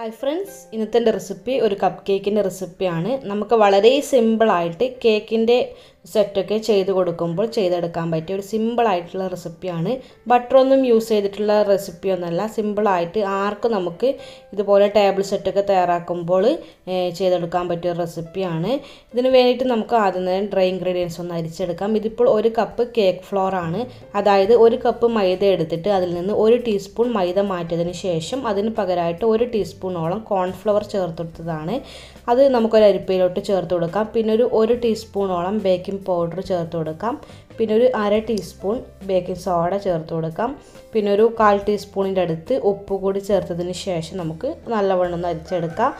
Hi friends ഇന്നത്തെ recipe ഒരു cup കേക്കിന്റെ റെസിപ്പിയാണ് നമുക്ക് വളരെ സിമ്പിളായിട്ട് കേക്കിന്റെ സെറ്റൊക്കെ ചെയ്ത് കൊടുക്കുമ്പോൾ ചെയ്തെടുക്കാൻ പറ്റിയ ഒരു സിമ്പിളായിട്ടുള്ള റെസിപ്പിയാണ് ബട്ടറൊന്നും യൂസ് ചെയ്തിട്ടുള്ള റെസിപ്പിയൊന്നുമല്ല സിമ്പിളായിട്ട് ആർക്കും നമുക്ക് ഇതുപോലെ ടേബിൾ സെറ്റൊക്കെ തയ്യാറാക്കുമ്പോൾ ചെയ്തെടുക്കാൻ പറ്റിയ ഒരു റെസിപ്പിയാണ് ഇതിന് വേണ്ടിയിട്ട് നമുക്ക് ആദ്യം തന്നെ ഡ്രൈ ഇൻഗ്രീഡിയൻസ് ഒന്ന് അരിച്ചെടുക്കാം. ഇതിപ്പോൾ ഒരു കപ്പ് കേക്ക് ഫ്ലോർ ആണ്. അതായത് ഒരു കപ്പ് മൈദ എടുത്തിട്ട് അതിൽ നിന്ന് ഒരു ടീസ്പൂൺ മൈദ മാറ്റിയതിന് ശേഷം അതിന് പകരമായിട്ട് ഒരു ടീസ്പൂണോളം കോൺഫ്ലവർ ചേർത്തെടുത്തതാണ്. അത് നമുക്കൊരു അരിപ്പയിലോട്ട് ചേർത്ത് കൊടുക്കാം. പിന്നെ ഒരു ഒരു ടീസ്പൂണോളം ബേക്കിംഗ് പൗഡർ ചേർത്ത് കൊടുക്കാം. പിന്നെ ഒരു അര ടീസ്പൂൺ ബേക്കിംഗ് സോഡ ചേർത്ത് കൊടുക്കാം. പിന്നെ ഒരു കാൽ ടീസ്പൂണിന്റെ അടുത്ത് ഉപ്പ് കൂടി ചേർത്തതിന് ശേഷം നമുക്ക് നല്ലവണ്ണം അരിച്ചെടുക്കാം.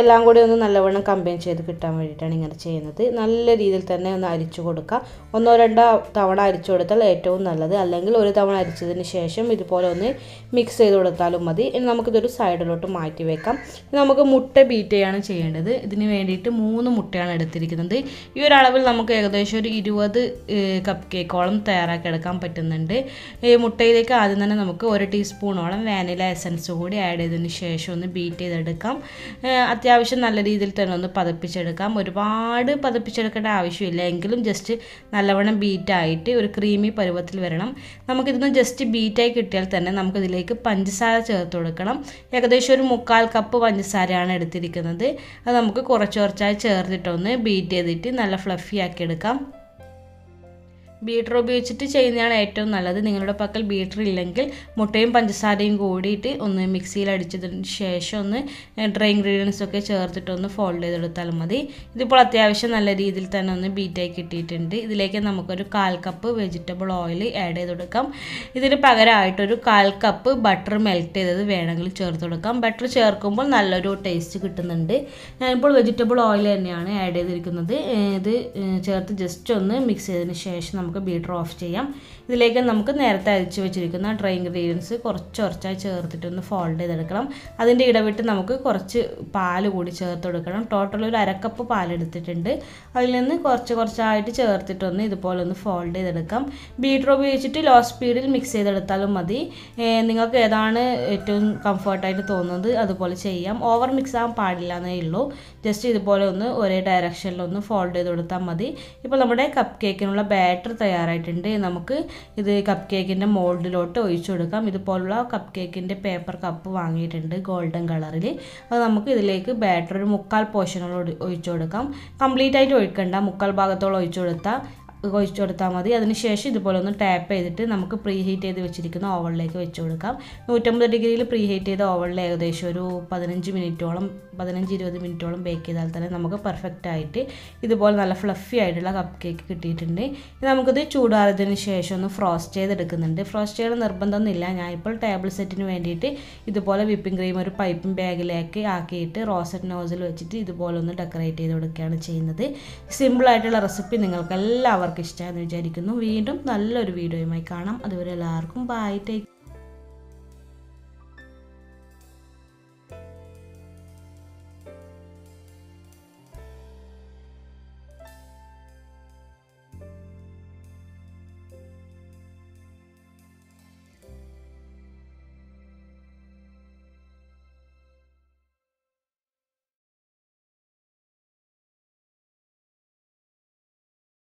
എല്ലാം കൂടി ഒന്ന് നല്ലവണ്ണം കമ്പൈൻ ചെയ്ത് കിട്ടാൻ വേണ്ടിയിട്ടാണ് ഇങ്ങനെ ചെയ്യുന്നത്. നല്ല രീതിയിൽ തന്നെ ഒന്ന് അരിച്ചു കൊടുക്കുക ഒന്നോ രണ്ടോ തവണ അരിച്ചു കൊടുത്താൽ ഏറ്റവും നല്ലത്. അല്ലെങ്കിൽ ഒരു തവണ അരിച്ചതിന് ശേഷം ഇതുപോലെ ഒന്ന് മിക്സ് ചെയ്ത് കൊടുത്താലും മതി. ഇനി നമുക്കിതൊരു സൈഡിലോട്ട് മാറ്റി വെക്കാം. നമുക്ക് മുട്ട ബീറ്റ് ചെയ്യാണ് ചെയ്യേണ്ടത്. ഇതിന് വേണ്ടിയിട്ട് മൂന്ന് മുട്ടയാണ് എടുത്തിരിക്കുന്നത്. ഈ ഒരു അളവിൽ നമുക്ക് ഏകദേശം ഒരു ഇരുപത് കപ്പ് കേക്കോളം തയ്യാറാക്കി എടുക്കാൻ പറ്റുന്നുണ്ട്. ഈ മുട്ടയിലേക്ക് ആദ്യം തന്നെ നമുക്ക് ഒരു ടീസ്പൂണോളം വാനില എസൻസ് കൂടി ആഡ് ചെയ്തതിന് ശേഷം ഒന്ന് ബീറ്റ് ചെയ്തെടുക്കാം. അത്യാവശ്യം നല്ല രീതിയിൽ തന്നെ ഒന്ന് പതപ്പിച്ചെടുക്കാം. ഒരുപാട് പതപ്പിച്ചെടുക്കേണ്ട ആവശ്യമില്ല. എങ്കിലും ജസ്റ്റ് നല്ലവണ്ണം ബീറ്റായിട്ട് ഒരു ക്രീമി പരുവത്തിൽ വരണം. നമുക്കിതൊന്ന് ജസ്റ്റ് ബീറ്റായി കിട്ടിയാൽ തന്നെ നമുക്കിതിലേക്ക് പഞ്ചസാര ചേർത്ത് കൊടുക്കണം. ഏകദേശം ഒരു മുക്കാൽ കപ്പ് പഞ്ചസാരയാണ് എടുത്തിരിക്കുന്നത്. അത് നമുക്ക് കുറച്ച് കുറച്ചായി ചേർത്തിട്ടൊന്ന് ബീറ്റ് ചെയ്തിട്ട് നല്ല ഫ്ലഫി ആക്കി എടുക്കാം. ബീറ്റർ ഉപയോഗിച്ചിട്ട് ചെയ്യുന്നതാണ് ഏറ്റവും നല്ലത്. നിങ്ങളുടെ പക്കൽ ബീറ്റർ ഇല്ലെങ്കിൽ മുട്ടയും പഞ്ചസാരയും കൂടിയിട്ട് ഒന്ന് മിക്സിയിൽ അടിച്ചതിന് ശേഷം ഒന്ന് ഡ്രൈ ഇൻഗ്രീഡിയൻസ് ഒക്കെ ചേർത്തിട്ട് ഒന്ന് ഫോൾഡ് ചെയ്തെടുത്താലും മതി. ഇതിപ്പോൾ അത്യാവശ്യം നല്ല രീതിയിൽ തന്നെ ഒന്ന് ബീറ്റായി കിട്ടിയിട്ടുണ്ട്. ഇതിലേക്ക് നമുക്കൊരു കാൽ കപ്പ് വെജിറ്റബിൾ ഓയിൽ ആഡ് ചെയ്ത് കൊടുക്കാം. ഇതിന് പകരമായിട്ടൊരു കാൽ കപ്പ് ബട്ടർ മെൽറ്റ് ചെയ്തത് വേണമെങ്കിൽ ചേർത്ത് കൊടുക്കാം. ബട്ടർ ചേർക്കുമ്പോൾ നല്ലൊരു ടേസ്റ്റ് കിട്ടുന്നുണ്ട്. ഞാനിപ്പോൾ വെജിറ്റബിൾ ഓയിൽ തന്നെയാണ് ആഡ് ചെയ്തിരിക്കുന്നത്. ഇത് ചേർത്ത് ജസ്റ്റ് ഒന്ന് മിക്സ് ചെയ്തതിന് ശേഷം നമുക്ക് ബീറ്റർ ഓഫ് ചെയ്യാം. ഇതിലേക്ക് നമുക്ക് നേരത്തെ അരിച്ച് വെച്ചിരിക്കുന്ന ഡ്രൈ ഇൻഗ്രീഡിയൻസ് കുറച്ച് കുറച്ചായി ചേർത്തിട്ടൊന്ന് ഫോൾഡ് ചെയ്തെടുക്കണം. അതിന്റെ ഇടവിട്ട് നമുക്ക് കുറച്ച് പാൽ കൂടി ചേർത്ത് കൊടുക്കണം. ടോട്ടൽ ഒരു അരക്കപ്പ് പാൽ എടുത്തിട്ടുണ്ട്. അതിൽ നിന്ന് കുറച്ച് കുറച്ചായിട്ട് ചേർത്തിട്ടൊന്ന് ഇതുപോലെ ഒന്ന് ഫോൾഡ് ചെയ്തെടുക്കാം. ബീറ്റർ ഉപയോഗിച്ചിട്ട് ലോ സ്പീഡിൽ മിക്സ് ചെയ്തെടുത്താലും മതി. നിങ്ങൾക്ക് ഏതാണ് ഏറ്റവും കംഫർട്ടായിട്ട് തോന്നുന്നത് അതുപോലെ ചെയ്യാം. ഓവർ മിക്സ് ആകാൻ പാടില്ല എന്നേ ഉള്ളൂ. ജസ്റ്റ് ഇതുപോലെ ഒന്ന് ഒരേ ഡയറക്ഷനിൽ ഒന്ന് ഫോൾഡ് ചെയ്ത് കൊടുത്താൽ മതി. ഇപ്പോൾ നമ്മുടെ കപ്പ് കേക്കിനുള്ള ബാറ്റർ തയ്യാറായിട്ടുണ്ട്. നമുക്ക് ഇത് കപ്പ് കേക്കിന്റെ മോൾഡിലോട്ട് ഒഴിച്ചു കൊടുക്കാം. ഇതുപോലുള്ള കപ്പ് കേക്കിന്റെ പേപ്പർ കപ്പ് വാങ്ങിയിട്ടുണ്ട് ഗോൾഡൻ കളറിൽ അത് നമുക്ക് ഇതിലേക്ക് ബാറ്റർ ഒരു മുക്കാൽ പോർഷനോട് ഒഴിച്ചു കൊടുക്കാം. കംപ്ലീറ്റ് ആയിട്ട് ഒഴിക്കണ്ട. മുക്കാൽ ഭാഗത്തോളം ഒഴിച്ചു കൊടുത്താൽ ഒഴിച്ചു കൊടുത്താൽ മതി. അതിനുശേഷം ഇതുപോലെ ഒന്ന് ടാപ്പ് ചെയ്തിട്ട് നമുക്ക് പ്രീ ഹീറ്റ് ചെയ്ത് വെച്ചിരിക്കുന്ന ഓവനിലേക്ക് വെച്ച് കൊടുക്കാം. നൂറ്റമ്പത് ഡിഗ്രിയിൽ പ്രീ ഹീറ്റ് ചെയ്ത ഓവനിൽ ഏകദേശം ഒരു പതിനഞ്ച് മിനിറ്റോളം പതിനഞ്ച് ഇരുപത് മിനിറ്റോളം ബേക്ക് ചെയ്താൽ തന്നെ നമുക്ക് പെർഫെക്റ്റ് ആയിട്ട് ഇതുപോലെ നല്ല ഫ്ലഫി ആയിട്ടുള്ള കപ്പ് കേക്ക് കിട്ടിയിട്ടുണ്ട്. നമുക്കിത് ചൂടാറിയതിന് ശേഷം ഒന്ന് ഫ്രോസ്റ്റ് ചെയ്തെടുക്കുന്നുണ്ട്. ഫ്രോസ്റ്റ് ചെയ്യണം നിർബന്ധമൊന്നുമില്ല. ഞാനിപ്പോൾ ടേബിൾ സെറ്റിന് വേണ്ടിയിട്ട് ഇതുപോലെ വിപ്പിംഗ് ക്രീം ഒരു പൈപ്പിംഗ് ബാഗിലേക്ക് ആക്കിയിട്ട് റോസറ്റ് നോസിൽ വെച്ചിട്ട് ഇതുപോലെ ഒന്ന് ഡെക്കറേറ്റ് ചെയ്ത് കൊടുക്കുകയാണ് ചെയ്യുന്നത്. സിമ്പിളായിട്ടുള്ള റെസിപ്പി നിങ്ങൾക്ക് എല്ലാവർക്കും ഇഷ്ടമായെന്ന് വിചാരിക്കുന്നു. വീണ്ടും നല്ലൊരു വീഡിയോയുമായി കാണാം. അതുവരെ എല്ലാവർക്കും ബൈ ടേക്ക്